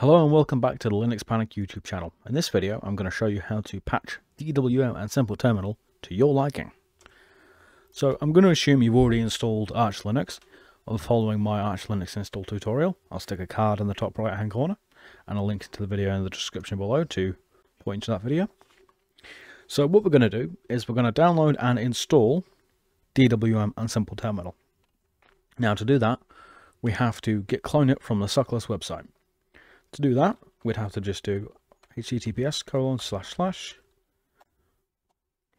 Hello and welcome back to the Linux Panic YouTube channel. In this video I'm going to show you how to patch DWM and Simple Terminal to your liking. So I'm going to assume you've already installed Arch Linux or following my Arch Linux install tutorial. I'll stick a card in the top right hand corner and a link to the video in the description below to point to that video. So what we're going to do is we're going to download and install DWM and Simple Terminal. Now to do that we have to git clone it from the Suckless website. To do that, we'd have to just do https colon slash slash.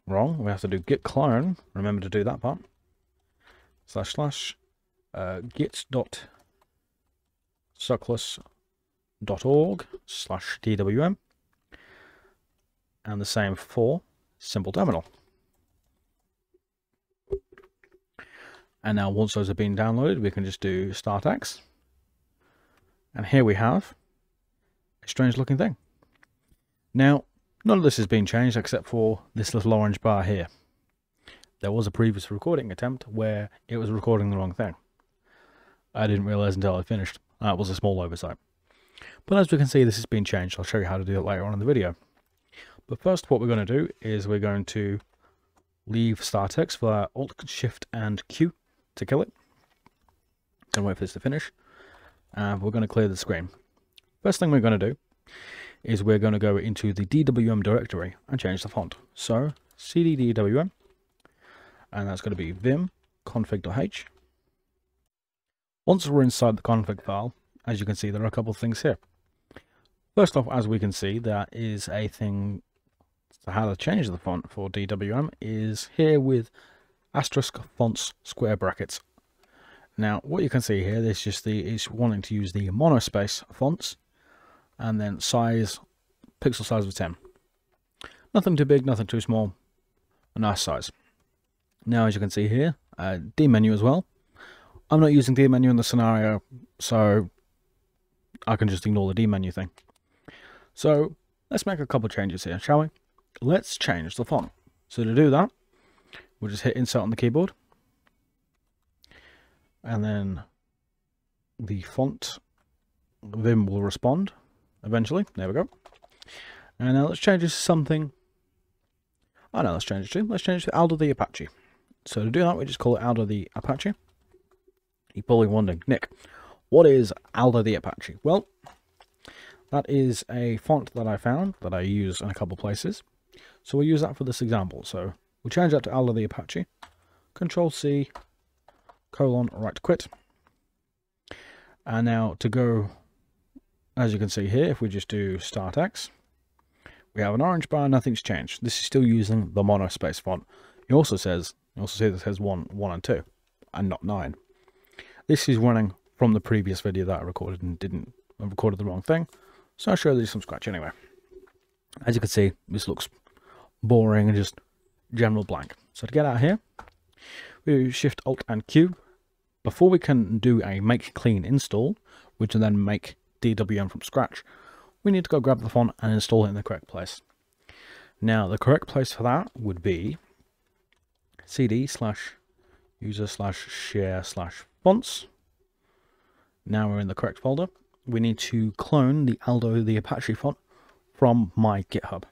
Wrong, we have to do git clone. Remember to do that part. Slash slash uh, git dot suckless.org slash dwm and the same for simple terminal. And now once those have been downloaded, we can just do startx. And here we have strange looking thing. Now, none of this has been changed except for this little orange bar here. There was a previous recording attempt where it was recording the wrong thing. I didn't realize until I finished. That was a small oversight. But as we can see, this has been changed. I'll show you how to do it later on in the video. But first, what we're going to do is we're going to leave startx for Alt, Shift, and Q to kill it. Gonna wait for this to finish. And we're going to clear the screen. First thing we're going to do is we're going to go into the DWM directory and change the font. So cd DWM, and that's going to be vim config.h. Once we're inside the config file, as you can see, there are a couple of things here. First off, as we can see, there is a thing to how to change the font for DWM is here with asterisk fonts square brackets. Now, what you can see here, this is just the is wanting to use the monospace fonts and then size, pixel size of 10. Nothing too big, nothing too small, a nice size. Now, as you can see here, uh, dmenu as well. I'm not using dmenu in the scenario, so I can just ignore the dmenu thing. So let's make a couple changes here, shall we? Let's change the font. So to do that, we'll just hit insert on the keyboard. And then the font Vim will respond eventually. There we go. And now let's change this to something. Oh no, let's change it to. Let's change it to Aldo the Apache. So to do that, we just call it Aldo the Apache. You're probably wondering, Nick, what is Aldo the Apache? Well, that is a font that I found that I use in a couple places. So we'll use that for this example. So we'll change that to Aldo the Apache. Control C, colon, write quit. And now to go, as you can see here, if we just do Start X, we have an orange bar, nothing's changed. This is still using the monospace font. It also says, you also see this has one, one and two, and not nine. This is running from the previous video that I recorded and didn't I recorded the wrong thing. So I'll show you some scratch anyway. As you can see, this looks boring and just general blank. So to get out here, we Shift Alt and Q. Before we can do a make clean install, which will then make DWM from scratch, we need to go grab the font and install it in the correct place. Now, the correct place for that would be cd slash user slash share slash fonts. Now we're in the correct folder. We need to clone the Aldo the Apache font from my GitHub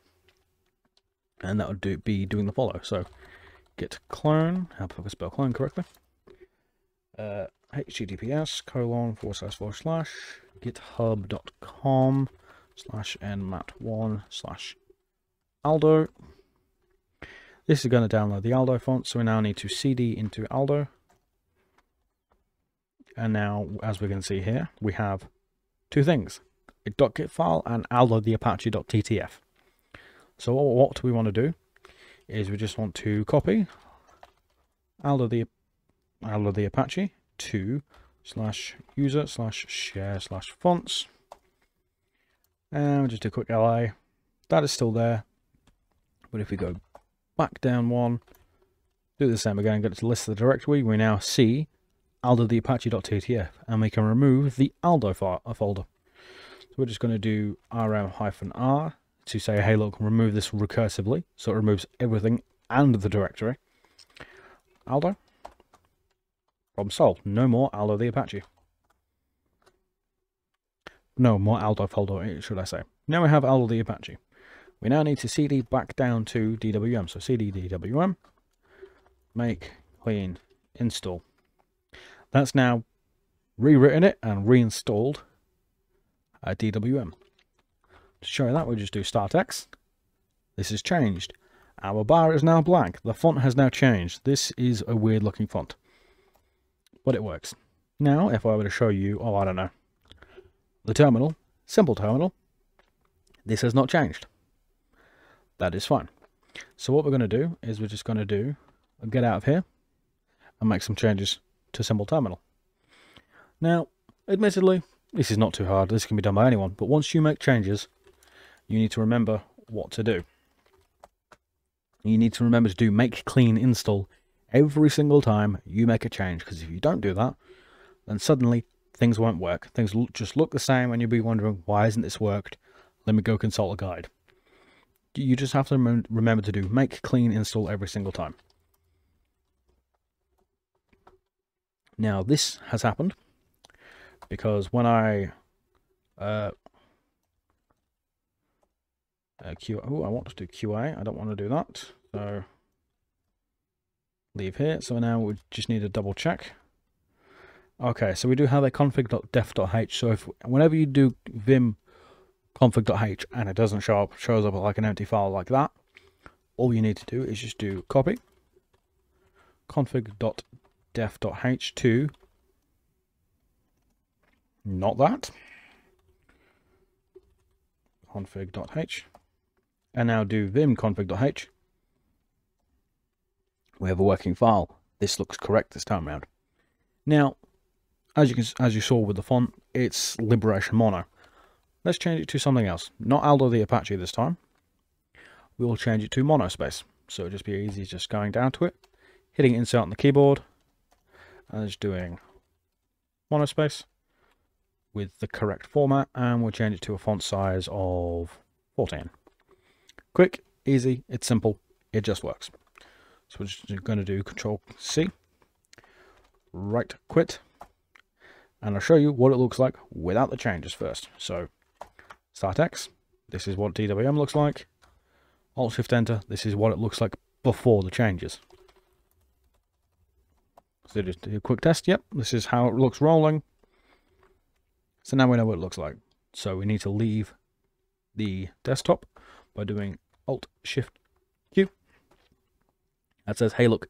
and that would do, be doing the follow. So git clone, how I spell clone correctly? Uh, https colon forward slash forward slash github.com slash nmatt1 slash aldo. This is going to download the Aldo font, so we now need to cd into Aldo. And now, as we can see here, we have two things, a .git file and aldo the apache.ttf. So what we want to do is we just want to copy Aldo the Aldo the Apache to slash user slash share slash fonts. And just a quick li. That is still there. But if we go back down one, do the same again, get to list the directory, we now see aldo the apache.ttf and we can remove the aldo uh, folder. So we're just going to do rm-r to say, hey, look, remove this recursively. So it removes everything and the directory. Aldo. Problem solved. No more Aldo the Apache. no, more Aldo folder, should I say. Now we have Aldo the Apache. We now need to cd back down to DWM. So cd DWM, make, clean, install. That's now rewritten it and reinstalled at DWM. To show you that, we'll just do start X. This has changed. Our bar is now black. The font has now changed. This is a weird looking font. But it works. Now, if I were to show you, oh, I don't know, the terminal, simple terminal, this has not changed. That is fine. So what we're going to do is we're just going to do, get out of here and make some changes to simple terminal. Now, admittedly, this is not too hard. This can be done by anyone. But once you make changes, you need to remember what to do. You need to remember to do make clean install every single time you make a change. Because if you don't do that, then suddenly things won't work. Things just look the same and you'll be wondering, why isn't this worked? Let me go consult a guide. You just have to rem remember to do make clean install every single time. Now this has happened because when I uh, uh, Q, oh, I want to do QA. I don't want to do that. So leave here. So now we just need to double check. Okay, so we do have a config.def.h. So if whenever you do vim config.h and it doesn't show up, shows up like an empty file like that, all you need to do is just do copy config.def.h to not that config.h and now do vim config.h we have a working file this looks correct this time around now as you can as you saw with the font it's liberation mono let's change it to something else. Not aldo the apache this time. We will change it to monospace. So it'll just be easy just going down to it hitting insert on the keyboard and just doing monospace with the correct format and we'll change it to a font size of 14 quick easy it's simple it just works so we're just going to do control c write quit and I'll show you what it looks like without the changes first. So start X, this is what DWM looks like. Alt Shift Enter, this is what it looks like before the changes. So just do a quick test. Yep, this is how it looks rolling. So now we know what it looks like. So we need to leave the desktop by doing Alt Shift Q. That says, hey look,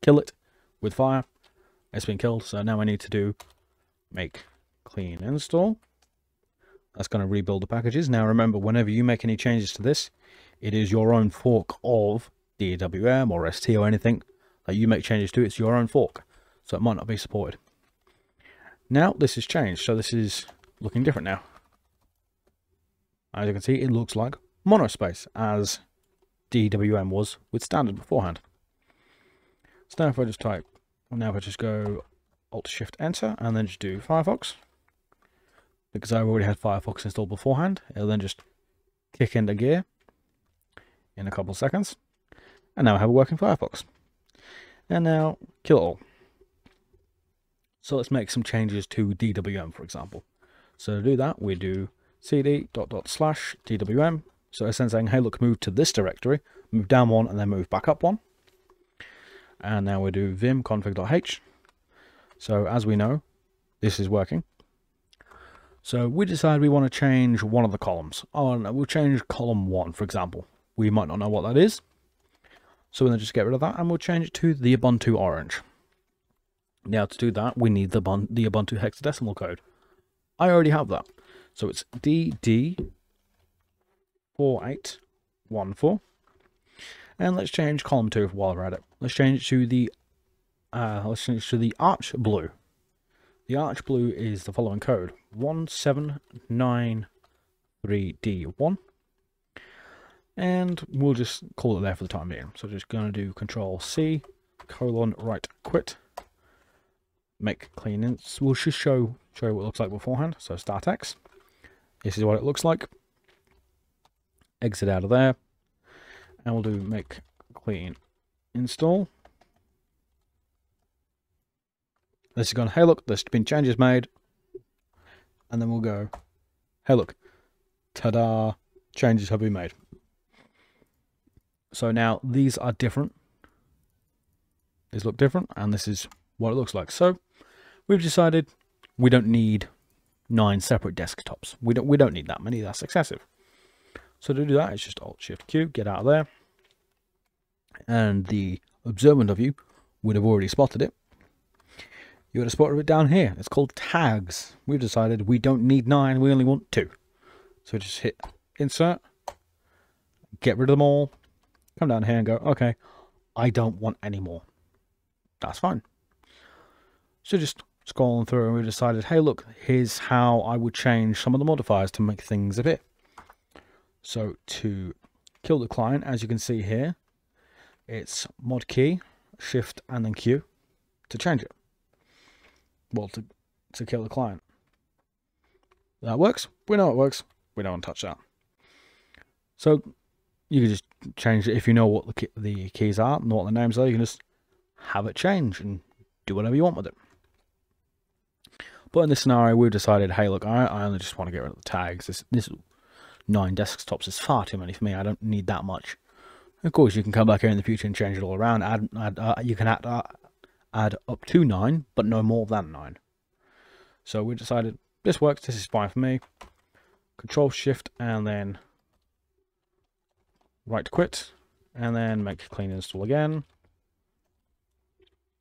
kill it with fire. It's been killed, so now I need to do make clean install. That's going to rebuild the packages. Now remember, whenever you make any changes to this, it is your own fork of DWM or ST or anything that you make changes to. It's your own fork, so it might not be supported. Now this has changed, so this is looking different now. As you can see, it looks like monospace, as DWM was with standard beforehand. So now if I just type, now if I just go Alt Shift Enter and then just do Firefox. Because I already had Firefox installed beforehand, it'll then just kick into gear in a couple of seconds. And now I have a working Firefox. And now kill all. So let's make some changes to DWM, for example. So to do that, we do cd dot dot slash DWM. So essentially saying, hey, look, move to this directory, move down one, and then move back up one. And now we do vim config.h so as we know, this is working. So we decide we want to change one of the columns. Oh, no, we'll change column one, for example. We might not know what that is. So we'll just get rid of that and we'll change it to the Ubuntu orange. Now to do that, we need the, the Ubuntu hexadecimal code. I already have that. So it's DD4814. And let's change column 2 while we're at it. Let's change it to the uh, let's change to the Arch Blue. The Arch Blue is the following code 1793D1. And we'll just call it there for the time being. So just going to do Control C, colon, write, quit. Make clean. In. We'll just show, show what it looks like beforehand. So start X. This is what it looks like. Exit out of there. And we'll do make clean install. This is going, hey look, there's been changes made. And then we'll go hey look, ta-da, changes have been made. So now these are different. These look different, and this is what it looks like. So we've decided we don't need nine separate desktops. We don't we don't need that many. That's excessive. So to do that, it's just Alt Shift Q, get out of there, and the observant of you would have already spotted it. You would have spotted it down here. It's called tags. We've decided we don't need nine. We only want two. So just hit Insert, get rid of them all, come down here and go, okay, I don't want any more. That's fine. So just scrolling through and we decided, hey, look, here's how I would change some of the modifiers to make things a bit. So to kill the client, as you can see here, it's mod key, shift, and then Q to change it. Well, to, to kill the client. That works. We know it works. We don't want to touch that. So you can just change it if you know what the, key, the keys are, know what the names are. You can just have it change and do whatever you want with it. But in this scenario, we've decided, hey, look, I, I only just want to get rid of the tags. This, this nine desktops is far too many for me. I don't need that much. Of course, you can come back here in the future and change it all around. Add, add uh, you can add, uh, add up to nine, but no more than nine. So we decided this works. This is fine for me. Control Shift and then write quit, and then make clean install again.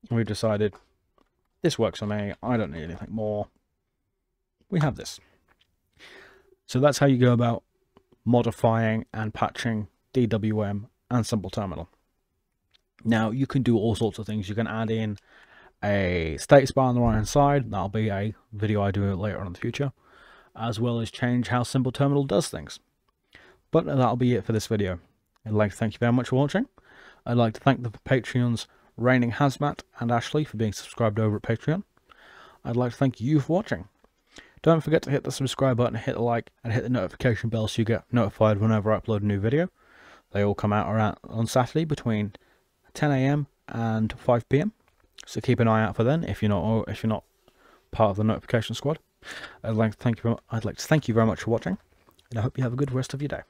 We've decided this works for me. I don't need anything more. We have this. So that's how you go about modifying and patching DWM and Simple Terminal. Now you can do all sorts of things. You can add in a status bar on the right hand side. That'll be a video I do later on in the future. As well as change how Simple Terminal does things. But that'll be it for this video. I'd like to thank you very much for watching. I'd like to thank the Patreons Raining Hazmat and Ashley for being subscribed over at Patreon. I'd like to thank you for watching. Don't forget to hit the subscribe button, hit the like, and hit the notification bell so you get notified whenever I upload a new video. They all come out around on Saturday between 10am and 5pm. So keep an eye out for them if you're not if you're not part of the notification squad. I'd like to thank you. I'd like to thank you very much for watching, and I hope you have a good rest of your day.